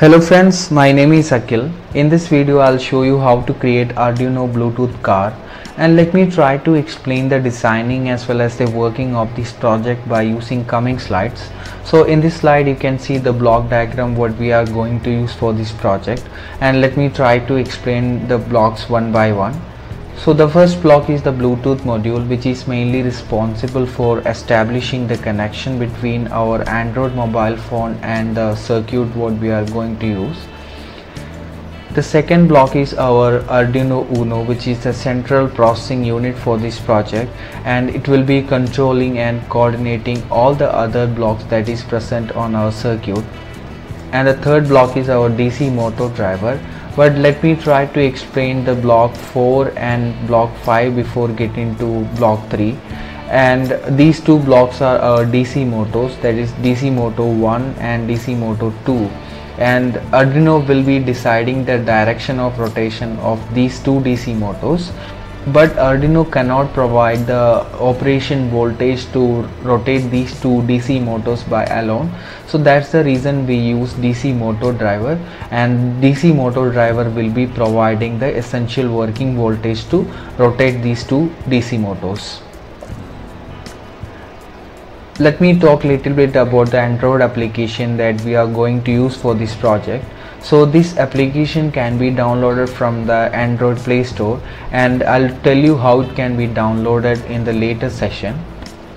Hello friends, my name is Akhil. In this video I'll show you how to create Arduino Bluetooth car and let me try to explain the designing as well as the working of this project by using coming slides. So in this slide you can see the block diagram what we are going to use for this project and let me try to explain the blocks one by one. So the first block is the Bluetooth module which is mainly responsible for establishing the connection between our Android mobile phone and the circuit what we are going to use. The second block is our Arduino Uno which is the central processing unit for this project and it will be controlling and coordinating all the other blocks that is present on our circuit. And the third block is our DC motor driver but let me try to explain the block 4 and block 5 before getting to block 3 and these two blocks are uh, our DC motors that is DC motor 1 and DC motor 2 and Arduino will be deciding the direction of rotation of these two DC motors but Arduino cannot provide the operation voltage to rotate these two DC motors by alone so that's the reason we use DC motor driver. And DC motor driver will be providing the essential working voltage to rotate these two DC motors. Let me talk little bit about the Android application that we are going to use for this project so this application can be downloaded from the android play store and i'll tell you how it can be downloaded in the later session.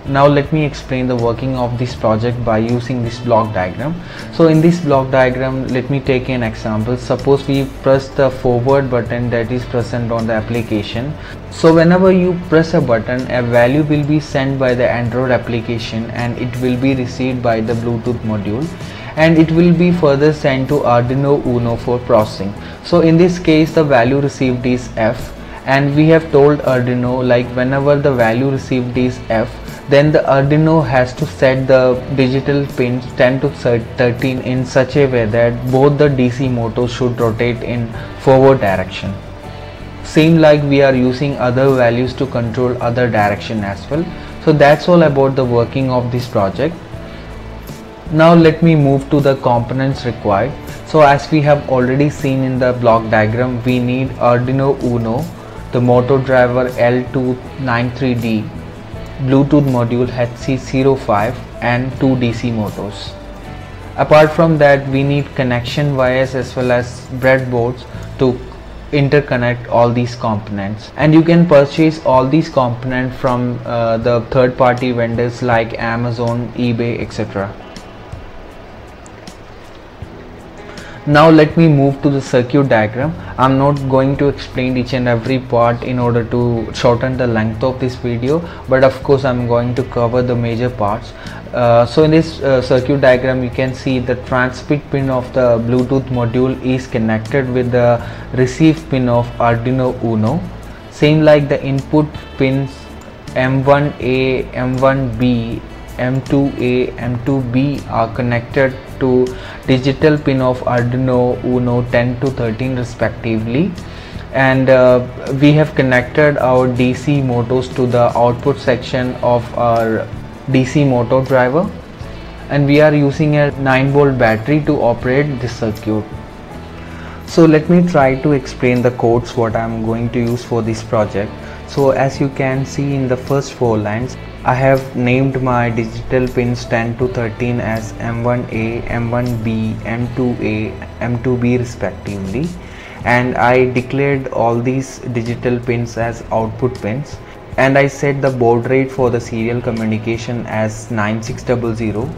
Now let me explain the working of this project by using this block diagram. So in this block diagram let me take an example. Suppose we press the forward button that is present on the application. So whenever you press a button a value will be sent by the android application and it will be received by the bluetooth module and it will be further sent to Arduino Uno for processing. So in this case the value received is F and we have told Arduino like whenever the value received is F then the Arduino has to set the digital pins 10 to 13 in such a way that both the DC motors should rotate in forward direction. Same like we are using other values to control other direction as well. So that's all about the working of this project now let me move to the components required. So as we have already seen in the block diagram we need Arduino Uno the motor driver L293D Bluetooth module HC05 and two DC motors. Apart from that we need connection wires as well as breadboards to interconnect all these components. And you can purchase all these components from uh, the third party vendors like Amazon, eBay etc. now let me move to the circuit diagram. I'm not going to explain each and every part in order to shorten the length of this video but of course i'm going to cover the major parts. Uh, so in this uh, circuit diagram you can see the transmit pin of the bluetooth module is connected with the receive pin of arduino uno. Same like the input pins m1a m1b M2A, M2B are connected to digital pin of Arduino Uno 10 to 13 respectively and uh, we have connected our DC motors to the output section of our DC motor driver and we are using a 9 volt battery to operate this circuit. So let me try to explain the codes what I am going to use for this project. So as you can see in the first four lines I have named my digital pins 10 to 13 as M1A, M1B, M2A, M2B respectively and I declared all these digital pins as output pins and I set the baud rate for the serial communication as 9600.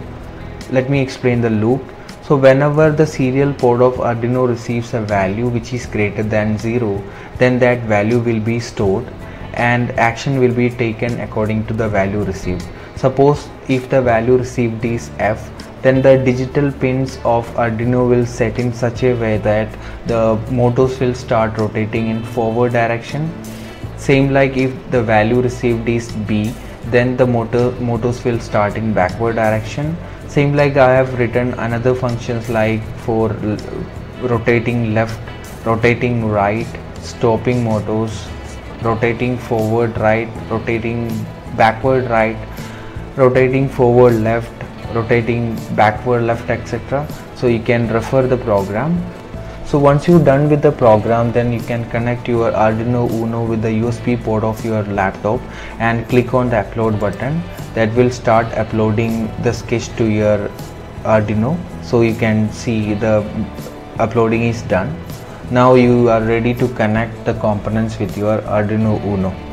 Let me explain the loop. So whenever the serial port of Arduino receives a value which is greater than 0 then that value will be stored and action will be taken according to the value received. Suppose if the value received is F then the digital pins of Arduino will set in such a way that the motors will start rotating in forward direction. Same like if the value received is B then the motor motors will start in backward direction. Same like I have written another functions like for rotating left, rotating right, stopping motors, rotating forward right rotating backward right rotating forward left rotating backward left etc so you can refer the program. So once you're done with the program then you can connect your Arduino Uno with the USB port of your laptop and click on the upload button that will start uploading the sketch to your Arduino so you can see the uploading is done. Now you are ready to connect the components with your Arduino Uno